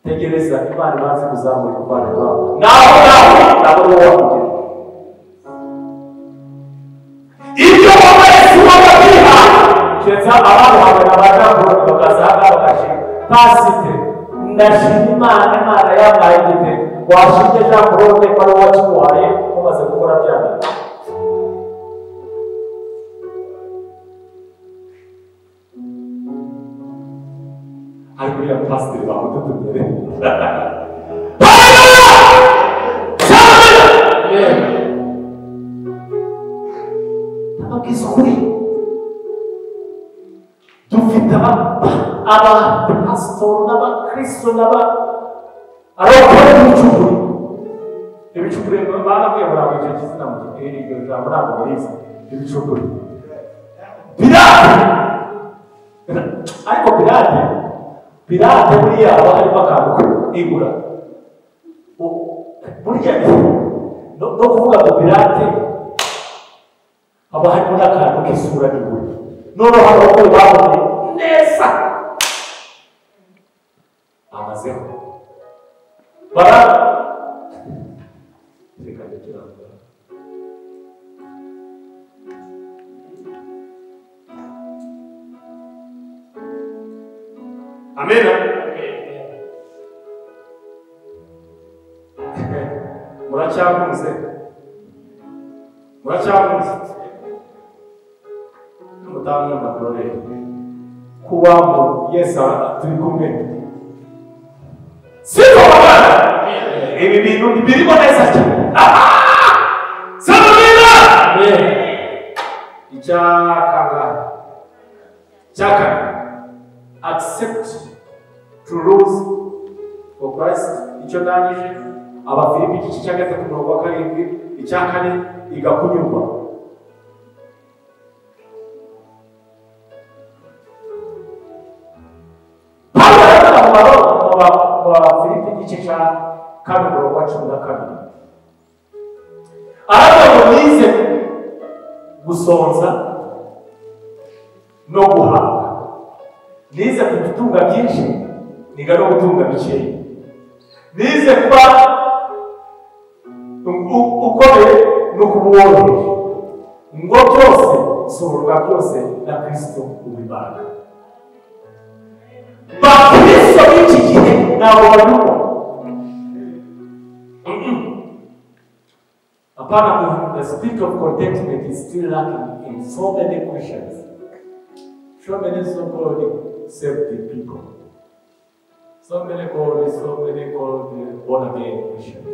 tegereza imana ibanze kuzamura urwanda rwawe nawe nawe ntabwo wowe wakugira ibyo wowe si wowe wihaye keretse abandi bawe n'abajyankuroni bakaza hano bagashima pasite ndashima imana imana yabaye igite washimye jean claude ko ari wowe wakimuhaye umaze gukora Abba, Pastor, Abba, Cristo, Abba. Allora poi mi ciucuri. E mi ciucuri, non va che avrà che ci stiamo, che eri che avrà questo. E mi ciucuri. Pirati! Ecco pirati. Pirati pria, va il bacato, igura. O pria, non fuga pirati. Abba, hai una carta reka ndekera amena muracyakunze muracyakunze n'umudamu n'umugore kuba mu yesu turi kumwe siko babana ibi bintu birimo neza cyane samubira icya kangahe icya kane accept to lose for Christ icyo ndangije abafilipi igice cya gatatu umurongo wa karindwi icya kane iga umurongo wa cumi na kabiri aravuga ngo nize gusonza no guhaga nize gutunga byinshi niga no gutunga bikeya nize kuba ukomeye no kuba uworoheje ngo byose sohorwa byose na kirisito ubibana bakristo b'iki gihe ntabwo Apart the spirit of contentment is still lacking in so many Christians. So many so-called saved people. So many called, so many called uh, born again Christians.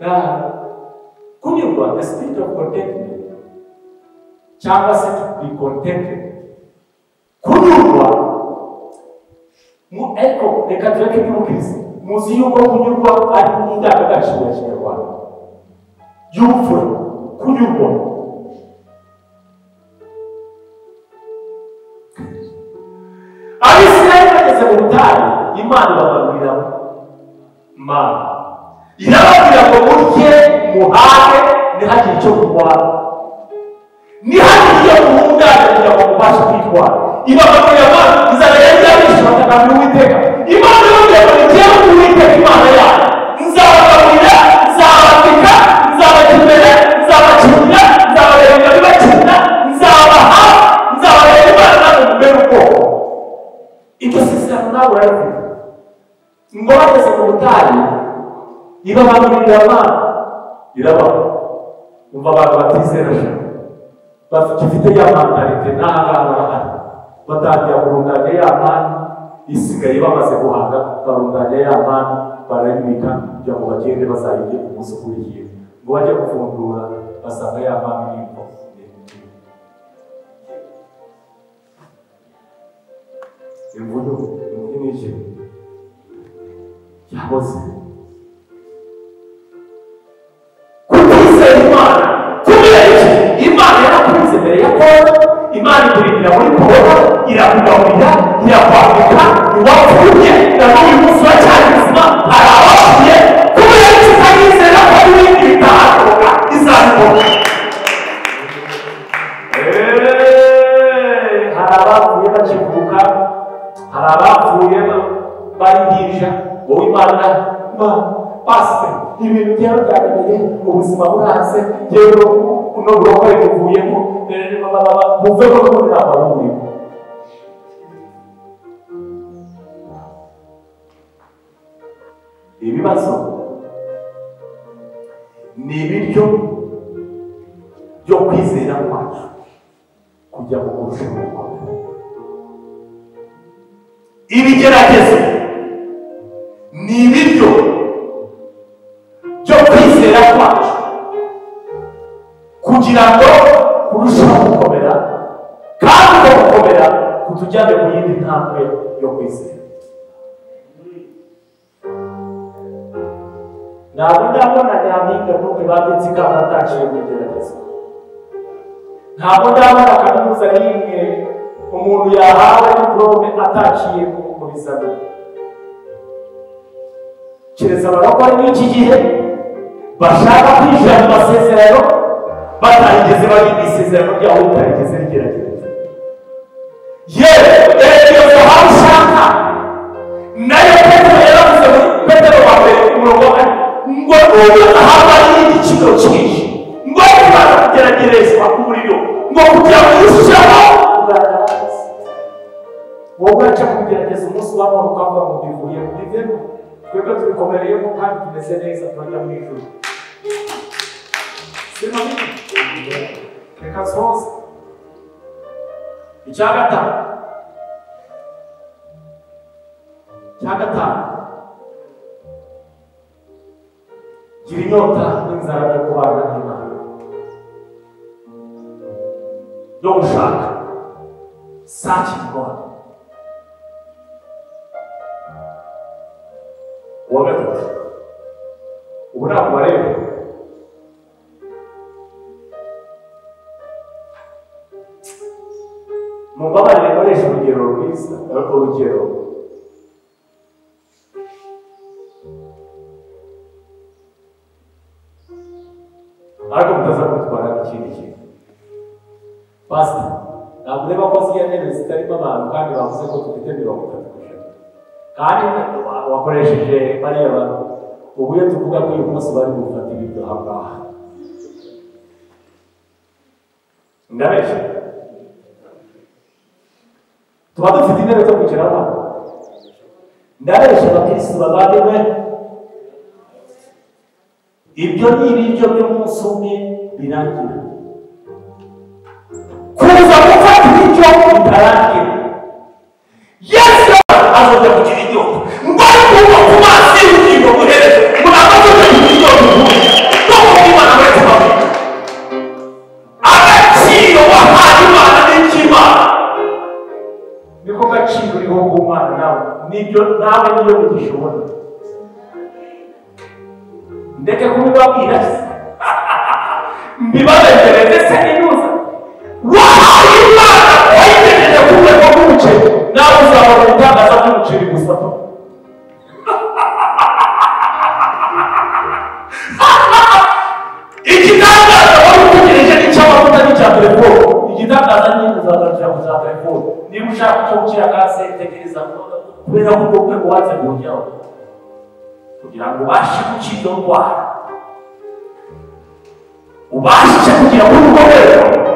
Now, kunyurwa, the spirit of contentment, cyangwa se to be contented, ariko reka tureke iby'ubukirisi muzi yuko kunyurwa ari indangagaciro ya kinyarwanda y'ubupfura kunyurwa. Bageze mu butayu imana ibagaburira mana irababwira ngo murye muhage ntihagire icyo kurwara ntihagire icyo muhungane kugira ngo mubashe kwitwara. Ibagaburira mana inzara yari yabishe batakambira uwiteka imana ku uwiteka imana yayo nzabagaburira nzabambika nzabajya imbere nzabakinira nzabareba bibakina nzabaha nzabareba imana namwe mubere ubwoko iryo sezerano nawe urarifite ngo bageze mu butayu ibabagurira abana irabaha umva abantu batizera sha bagifite ya mentalite n'ahangaha batangira kurundanya ya mani isigaye bamaze guhanga barundanya ya mani barayibika kugira ngo bagende bazayirye ku munsi ukurikiye. Ngo bajye gufungura basanga ya mani y'imvo. Imvudu imvudu ni iki? Yahoze. Kuko imana. Kubera iki? Imana yarakunze mbere ya kora imana ikurindira muri korona irakugaburira irakwambika iwapfuye na n'uyu munsi uracyari muzima hari abapfuye kubera iki utayizera ko n'ibindi bitahakoka izabikora Eh, hari abapfuye bakivuka hari abapfuye barindisha wowe imana ma pasite ibintu byaba byabereye ubuzima buranze yewe uno burokore buvuyemo buvemo n'ubundi ntabwo buvuyemo ibibazo ni ibiryo byo kwizera kwacu kujya mu kurushaho gukomera ibigeragezo ni ibiryo byo kwizera kwacu kugira ngo kurushaho gukomera kandi uko gukomera kutujyane mu yindi ntambwe yo kwizera ntabwo ndabona nyampinga n'umwe babitse ikamba ataciye mu igeragezo ntabwo ndabona kaminuza n'imwe umuntu yahawe diporome ataciye mu bizami keretse abarokore n'iki gihe bashaka kwinjira mu masezerano batarigeze bari mu isezerano ryabo ritarigeze rigerageza yewe iyo zahabu ushaka na yo petero yaravuze muri petero wa mbere umurongo wa kane ngo nubwo zahabu ari igiciro cyinshi ngo kibaza kugeragerezwa ku muriro ngo kugira ngo urusheho kugaragara neza wowe uraca kugerageza umunsi w'amahoro ukavuga ngo bivuye mu bivemo twebwe tubikomereyemo kandi tumeze neza turajya mu ijuru sima reka nsoze icya gatanu icya gatanu gira inyota n'inzara byo kubana n'imana yo gushaka searching God uwa gatatu ubu ntabwo barebe mumbabarire nkoresha urugero rwiza urugero ariko mutaza kutwara ikindi kintu pasita ntabwo ureba ko ziriya ntebe zitarimo abantu kandi bavuze ko dufite mirongo itatu ku ijana kandi wa- wakoresheje bariya bantu ubu iyo tuvuga ko uyu munsi bari gufata ibiryo aha ngaha ndabeshya tuba dufite intebe zo kwicaraho ndabeshya abakirisitu bavandimwe ibyo ni ibiryo by'umunsi umwe birangira kuza gufata ibiryo bitarangira yesu azajya kugira inyota ngo ariko nawe niyo mugishobora ndeke kubibabwira se mbibabegereze se ninuza wahaye imana wayigejeje ku rwego rw'umuceri nawe uzabona ibitangaza by'umuceri gusa igitangaza wari utegereje ni icy'amavuta n'icya telefone igitangaza ni uzagarukira ku cya telefone niba ushaka icyo gukira kanseri tegereza kubera ko ubwo rwego wateguryeho kugira ngo ubashe gukira iyo ndwara ubashe kugira ngo urwo rwego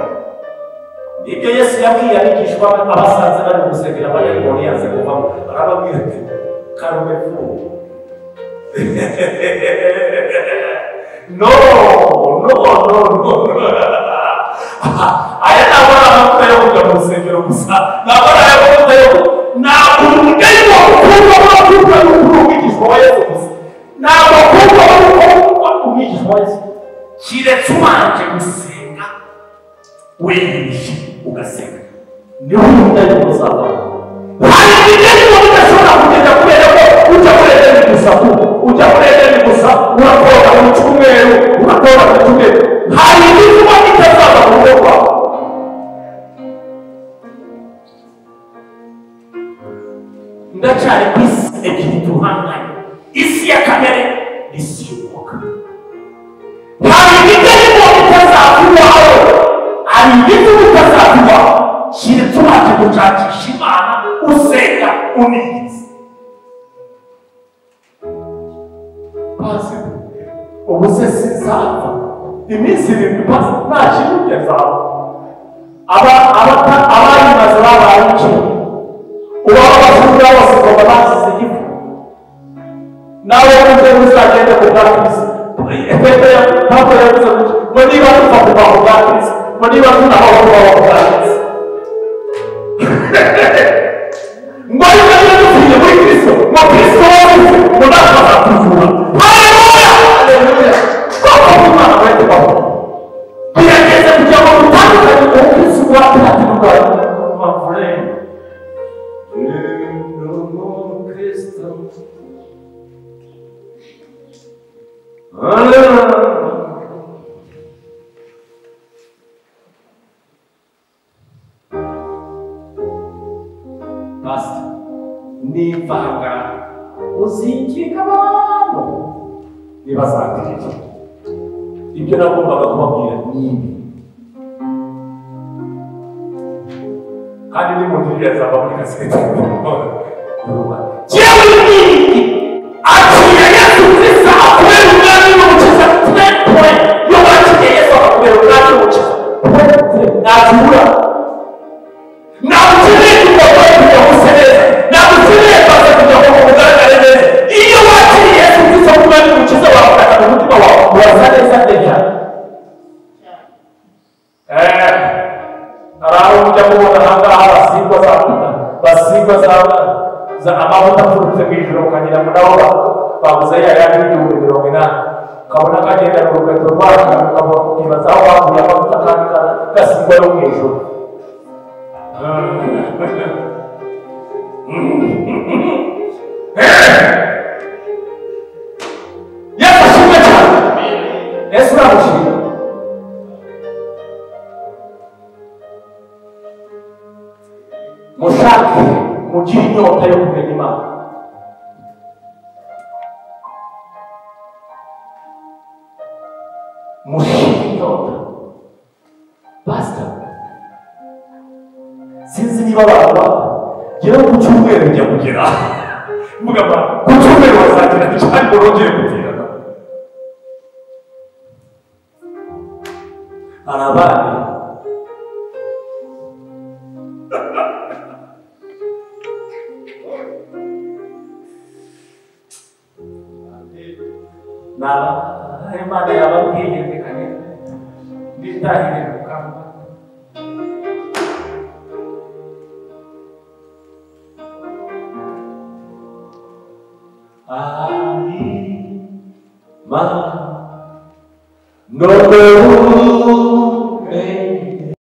ni byo yesu yabwiye abigishwa be abasanze bari gusengera abayayiboni yanze kuvamo arababwira ati karume fu no no no no aya ntabwo ari amavuta yo kujya mu rusengero gusa ntabwo kiretse ubanje gusenga wenyine ugasenga niho umugani uzavamo hari ibigani ngo bidashobora kugenda kubera ko ujya muri edeni gusa ujya muri edeni gusa uratora mu cyumweru uratora mu cyumweru hari mu rugo rwawe ndacyari ku isi isi ya kamere n'isi y'umwuka hari ibigani ngo bitazakubaho hari ibiti bitazakubaho keretse ubanje gushakisha imana usenga unigize pasi ubu se sinzapfa iminsi irindwi pasi nta kintu byazaba aba abata abayimaze babaye iki ubaho abazungu bose ngoma basize igifu nawe wumve uzagende ku bwa kristo efeto ya papa yavuze ngo ngo niba dupfa kuva ku bwa kristo ngo niba tunabaho kubaho ku bwa kristo ngo niba niba dupfiriye muri kristo ngo kristo wavuze ngo natwe azatuvura haleluya haleluya koko imana wete baho birageze kugira ngo dutandukanye ubukristo bwa pirate n'ubwawe mavure kristo Basta. Nivanga uzinjika abantu ntibazangirire ibyo nagombaga kubabwira ni ibi kandi nimugirire azava muri kasete jewe